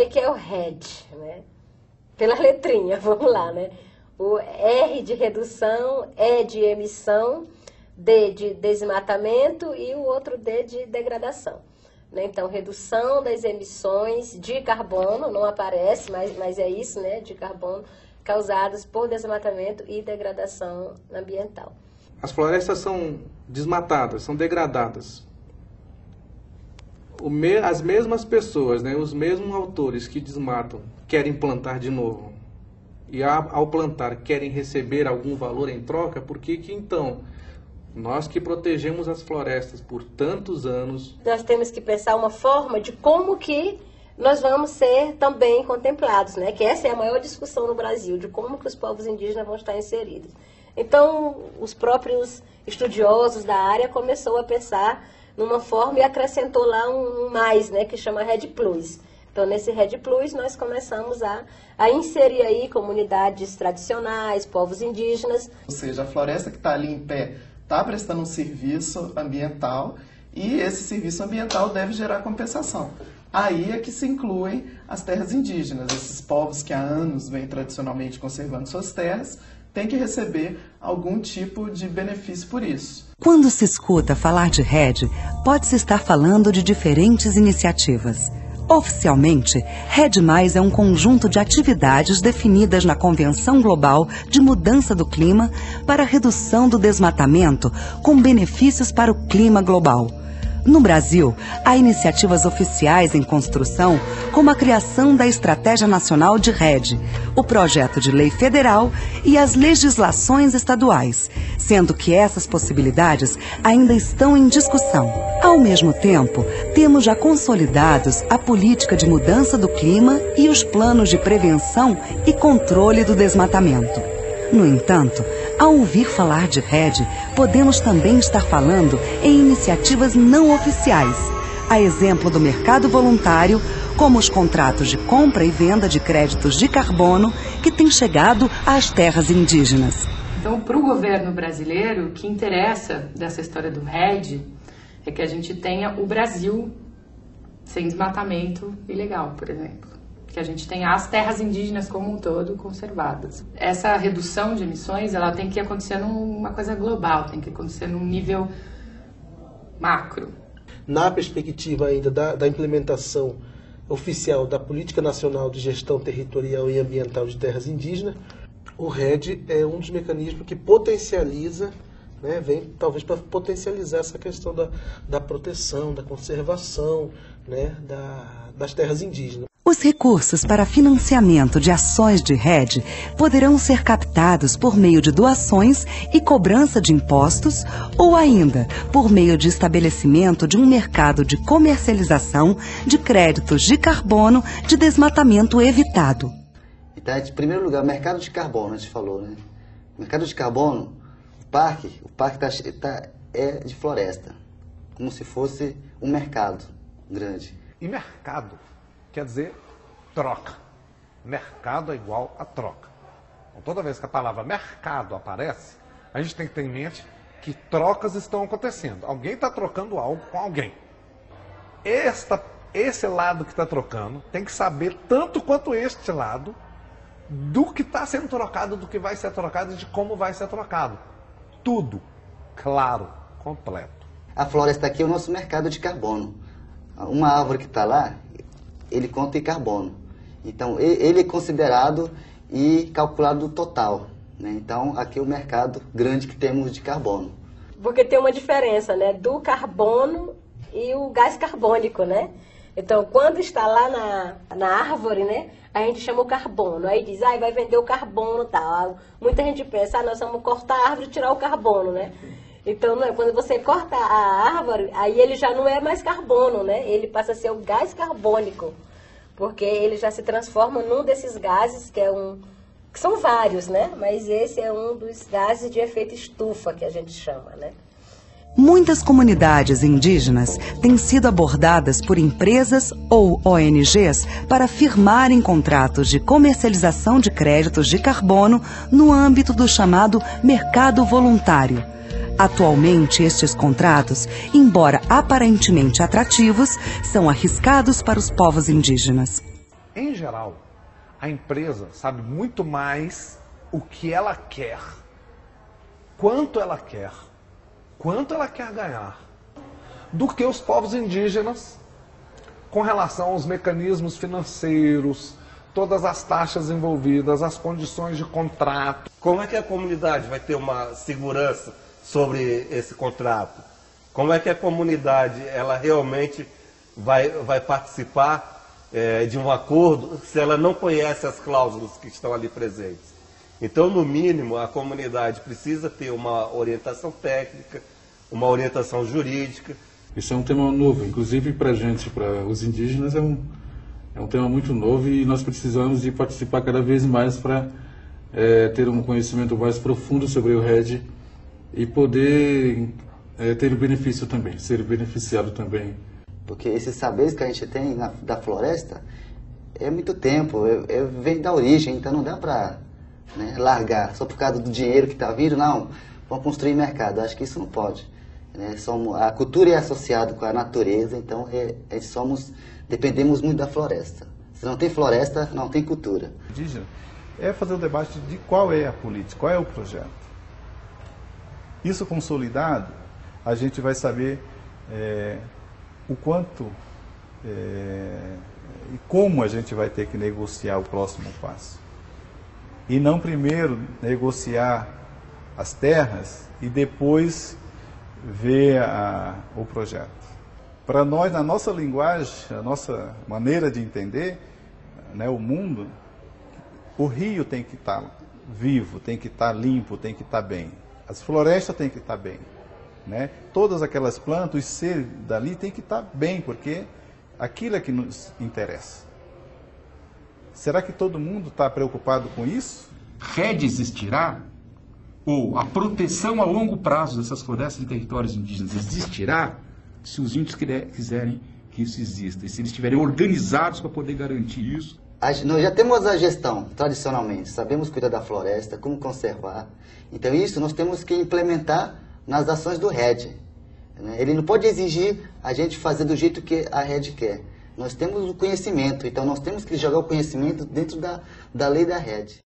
que, que é o RED? Né? Pela letrinha, vamos lá, né? O R de redução, E de emissão, D de desmatamento e o outro D de degradação. Né? Então, redução das emissões de carbono, não aparece, mas, mas é isso, né? De carbono causadas por desmatamento e degradação ambiental. As florestas são desmatadas, são degradadas. Me, as mesmas pessoas, né, os mesmos autores que desmatam, querem plantar de novo. E ao plantar querem receber algum valor em troca, por que que então nós que protegemos as florestas por tantos anos. Nós temos que pensar uma forma de como que nós vamos ser também contemplados, né? Que essa é a maior discussão no Brasil, de como que os povos indígenas vão estar inseridos. Então, os próprios estudiosos da área começou a pensar numa forma e acrescentou lá um, mais, né, que chama Red Plus. Então, nesse Red Plus, nós começamos a, a inserir aí comunidades tradicionais, povos indígenas. Ou seja, a floresta que está ali em pé está prestando um serviço ambiental e esse serviço ambiental deve gerar compensação. Aí é que se incluem as terras indígenas, esses povos que há anos vêm tradicionalmente conservando suas terras, têm que receber algum tipo de benefício por isso. Quando se escuta falar de RED, pode-se estar falando de diferentes iniciativas. Oficialmente, RED+, é um conjunto de atividades definidas na Convenção Global de Mudança do Clima para a redução do desmatamento com benefícios para o clima global. No Brasil, há iniciativas oficiais em construção, como a criação da Estratégia Nacional de Rede, o projeto de lei federal e as legislações estaduais, sendo que essas possibilidades ainda estão em discussão. Ao mesmo tempo, temos já consolidados a política de mudança do clima e os planos de prevenção e controle do desmatamento. No entanto, ao ouvir falar de RED, podemos também estar falando em iniciativas não oficiais, a exemplo do mercado voluntário, como os contratos de compra e venda de créditos de carbono que têm chegado às terras indígenas. Então, para o governo brasileiro, o que interessa dessa história do RED é que a gente tenha o Brasil sem desmatamento ilegal, por exemplo que a gente tenha as terras indígenas como um todo conservadas. Essa redução de emissões, ela tem que acontecer numa coisa global, tem que acontecer num nível macro. Na perspectiva ainda da, da implementação oficial da Política Nacional de Gestão Territorial e Ambiental de Terras Indígenas, o RED é um dos mecanismos que potencializa, né, vem talvez para potencializar essa questão da, da proteção, da conservação né, da, das terras indígenas. Os recursos para financiamento de ações de rede poderão ser captados por meio de doações e cobrança de impostos ou ainda por meio de estabelecimento de um mercado de comercialização de créditos de carbono de desmatamento evitado. Então, em primeiro lugar, mercado de carbono, a gente falou, né? Mercado de carbono, parque, o parque tá, tá, é de floresta, como se fosse um mercado grande. E mercado? quer dizer troca. Mercado é igual a troca. Então, toda vez que a palavra mercado aparece, a gente tem que ter em mente que trocas estão acontecendo. Alguém está trocando algo com alguém. Esta, esse lado que está trocando tem que saber tanto quanto este lado do que está sendo trocado, do que vai ser trocado e de como vai ser trocado. Tudo claro, completo. A floresta aqui é o nosso mercado de carbono. Uma árvore que está lá, ele conta em carbono. Então, ele é considerado e calculado total. Né? Então, aqui é o mercado grande que temos de carbono. Porque tem uma diferença né? do carbono e o gás carbônico, né? Então, quando está lá na, na árvore, né? A gente chama o carbono. Aí diz, ah, vai vender o carbono tal. Muita gente pensa, ah, nós vamos cortar a árvore e tirar o carbono, né? Então, não é, quando você corta a árvore, aí ele já não é mais carbono, né? Ele passa a ser o gás carbônico, porque ele já se transforma num desses gases que é um que são vários, né? Mas esse é um dos gases de efeito estufa que a gente chama, né? Muitas comunidades indígenas têm sido abordadas por empresas ou ONGs para firmarem contratos de comercialização de créditos de carbono no âmbito do chamado mercado voluntário Atualmente, estes contratos, embora aparentemente atrativos, são arriscados para os povos indígenas. geral, a empresa sabe muito mais o que ela quer, quanto ela quer, quanto ela quer ganhar, do que os povos indígenas com relação aos mecanismos financeiros, todas as taxas envolvidas, as condições de contrato. Como é que a comunidade vai ter uma segurança sobre esse contrato? Como é que a comunidade ela realmente vai, vai participar é, de um acordo se ela não conhece as cláusulas que estão ali presentes? Então, no mínimo, a comunidade precisa ter uma orientação técnica, uma orientação jurídica. Isso é um tema novo, inclusive para a gente, para os indígenas, é um, é um tema muito novo e nós precisamos de participar cada vez mais para é, ter um conhecimento mais profundo sobre o RED e poder é, ter o benefício também, ser beneficiado também. Porque esses saberes que a gente tem na, da floresta é muito tempo, é, é, vem da origem, então não dá para né, largar só por causa do dinheiro que está vindo, não, vamos construir mercado. Acho que isso não pode. Né? Somos, a cultura é associada com a natureza, então é, é, somos, dependemos muito da floresta. Se não tem floresta, não tem cultura. Indígena é fazer o debate de qual é a política, qual é o projeto. Isso consolidado, a gente vai saber é, o quanto é, e como a gente vai ter que negociar o próximo passo. E não primeiro negociar as terras e depois ver a, o projeto. Para nós, na nossa linguagem, a nossa maneira de entender né, o mundo, o rio tem que estar tá vivo, tem que estar tá limpo, tem que estar tá bem. As florestas têm que estar bem. Né? Todas aquelas plantas, os seres dali têm que estar bem, porque aquilo é que nos interessa. Será que todo mundo está preocupado com isso? Rede existirá? Ou a proteção a longo prazo dessas florestas e territórios indígenas existirá se os índios quiserem que isso exista, e se eles estiverem organizados para poder garantir isso? nós já temos a gestão, tradicionalmente, sabemos cuidar da floresta, como conservar. Então isso nós temos que implementar nas ações do RED. Né? Ele não pode exigir a gente fazer do jeito que a RED quer. Nós temos o conhecimento, então nós temos que jogar o conhecimento dentro da, da lei da RED.